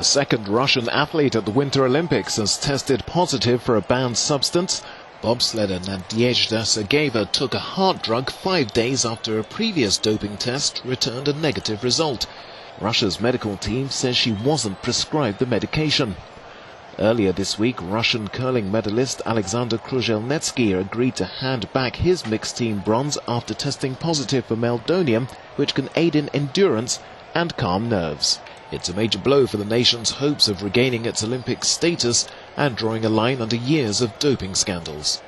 A second Russian athlete at the Winter Olympics has tested positive for a banned substance. Bobsledder Nadezhda Sergeeva took a heart drug five days after a previous doping test returned a negative result. Russia's medical team says she wasn't prescribed the medication. Earlier this week, Russian curling medalist Alexander Krushelnitsky agreed to hand back his mixed team bronze after testing positive for meldonium, which can aid in endurance and calm nerves. It's a major blow for the nation's hopes of regaining its Olympic status and drawing a line under years of doping scandals.